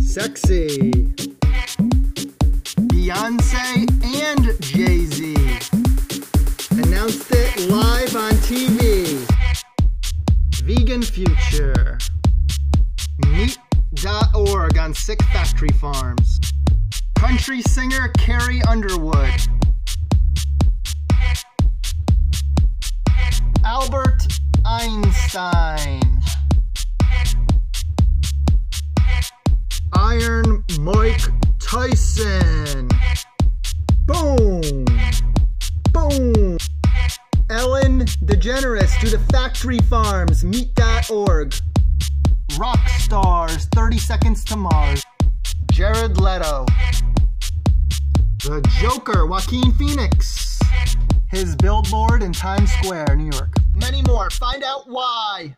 Sexy. Beyonce and Jay Z announced it live on TV. Vegan Future. Meat.org on sick factory farms. Country singer Carrie Underwood. Albert Einstein. Ellen DeGeneres to the factory farms. Meat.org. Rock stars. 30 seconds to Mars. Jared Leto. The Joker. Joaquin Phoenix. His billboard in Times Square, New York. Many more. Find out why.